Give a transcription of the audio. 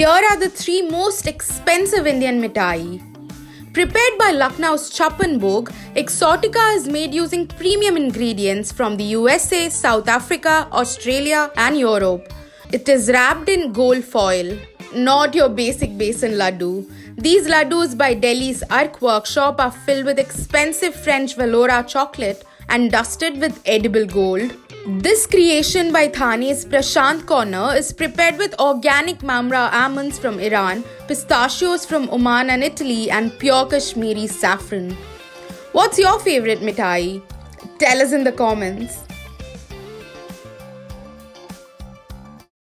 Here are the three most expensive Indian mithai. Prepared by Lucknow's Chhappan Bhog, Exotica is made using premium ingredients from the USA, South Africa, Australia, and Europe. It is wrapped in gold foil. Not your basic besan laddu. These laddus by Delhi's Ark Workshop are filled with expensive French Valrhona chocolate and dusted with edible gold. This creation by Thane's Prashant Corner is prepared with organic Mamra almonds from Iran, pistachios from Oman and Italy, and pure Kashmiri saffron. What's your favorite mithai? Tell us in the comments.